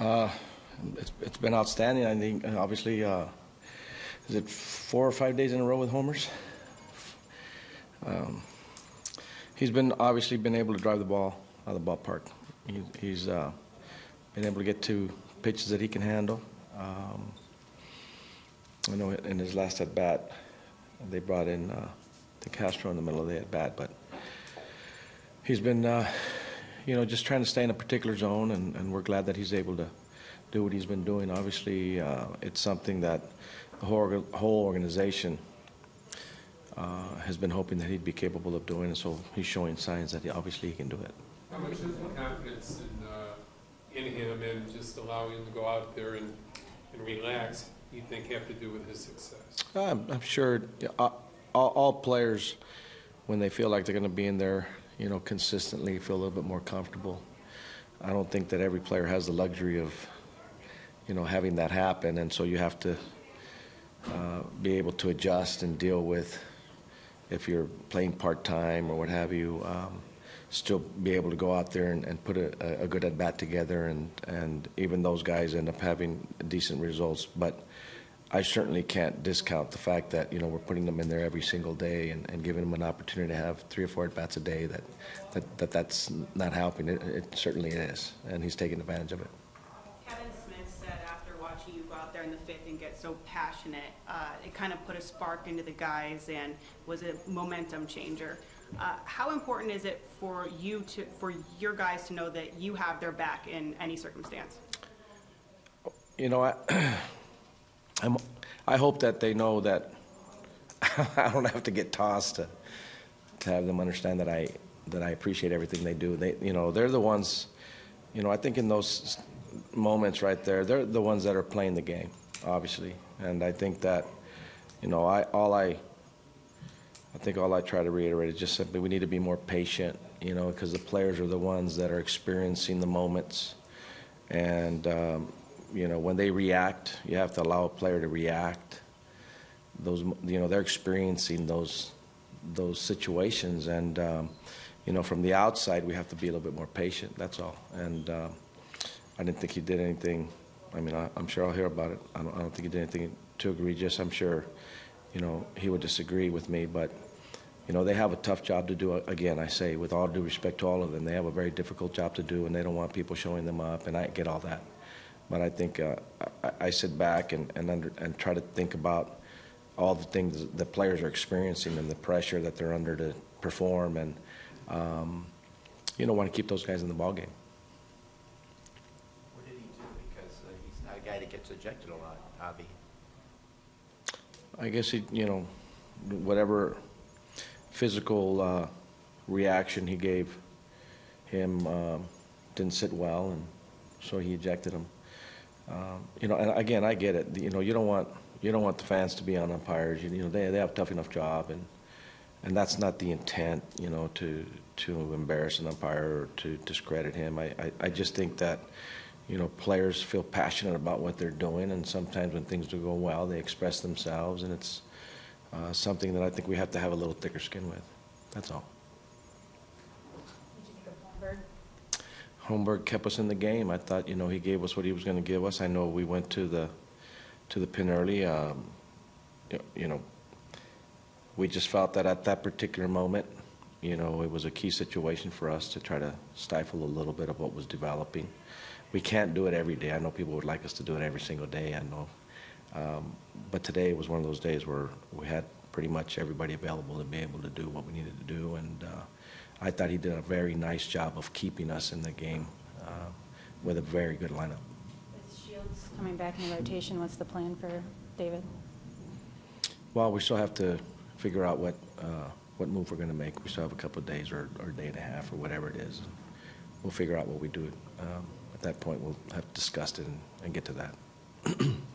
Uh, it's, it's been outstanding. I think, uh, obviously, uh, is it four or five days in a row with homers? Um, he's been obviously been able to drive the ball out of the ballpark. He, he's uh, been able to get to pitches that he can handle. Um, I know in his last at bat, they brought in uh, the Castro in the middle of the at bat, but he's been, uh, you know, just trying to stay in a particular zone, and, and, we're glad that he's able to do what he's been doing. Obviously, uh, it's something that the whole, whole organization uh, has been hoping that he'd be capable of doing, and so he's showing signs that he, obviously he can do it. How much is the confidence in, uh, in him and just allowing him to go out there and, and relax, you think have to do with his success? I'm, I'm sure all, all players, when they feel like they're going to be in there, you know, consistently feel a little bit more comfortable. I don't think that every player has the luxury of, you know, having that happen, and so you have to uh, be able to adjust and deal with if you're playing part time or what have you. Um, still be able to go out there and, and put a, a, good at bat together, and, and even those guys end up having decent results. But I certainly can't discount the fact that you know we're putting them in there every single day and, and giving them an opportunity to have three or four at bats a day. That, that, that that's not helping. It, it certainly is, and he's taking advantage of it. Kevan Smith said after watching you go out there in the fifth and get so passionate, uh, it kind of put a spark into the guys and was a momentum changer. Uh, how important is it for you to, for your guys to know that you have their back in any circumstance? You know, I, I'm, I hope that they know that I don't have to get tossed to, to have them understand that I, that I appreciate everything they do. They, you know, they're the ones, you know, I think in those moments right there, they're the ones that are playing the game, obviously. And I think that, you know, I, all I, I think all I try to reiterate is just simply we need to be more patient, you know, because the players are the ones that are experiencing the moments. And, um, you know, when they react, you have to allow a player to react. Those, you know, they're experiencing those, those situations. And, um, you know, from the outside, we have to be a little bit more patient. That's all. And uh, I didn't think he did anything. I mean, I, am sure I'll hear about it. I don't, I don't think he did anything too egregious. I'm sure you know, he would disagree with me, but you know, they have a tough job to do. Again, I say, with all due respect to all of them, they have a very difficult job to do, and they don't want people showing them up, and I get all that. But I think uh, I, I, sit back and and, under, and try to think about all the things the players are experiencing and the pressure that they're under to perform, and um, you know, want to keep those guys in the ball game. What did he do? Because uh, he's not a guy that gets ejected a lot, Avi. I guess he, you know, whatever physical uh, reaction he gave him um, didn't sit well, and so he ejected him. Um, you know, and again, I get it. You know, you don't want you don't want the fans to be on umpires. You, you know, they they have a tough enough job, and and that's not the intent. You know, to to embarrass an umpire or to discredit him. I, I, I just think that you know, players feel passionate about what they're doing, and sometimes when things do go well, they express themselves, and it's uh, something that I think we have to have a little thicker skin with. That's all. Holmberg kept us in the game. I thought, you know, he gave us what he was going to give us. I know we went to the to the pin early. Um, you know, we just felt that at that particular moment, you know, it was a key situation for us to try to stifle a little bit of what was developing we can't do it every day. I know people would like us to do it every single day. I know, um, but today was one of those days where we had pretty much everybody available to be able to do what we needed to do, and uh, I thought he did a very nice job of keeping us in the game uh, with a very good lineup. With Shields coming back in the rotation, what's the plan for David? Well, we still have to figure out what uh, what move we're going to make. We still have a couple of days or, or a day and a half or whatever it is. We'll figure out what we do. Um, at that point, we'll have discussed it and, and get to that.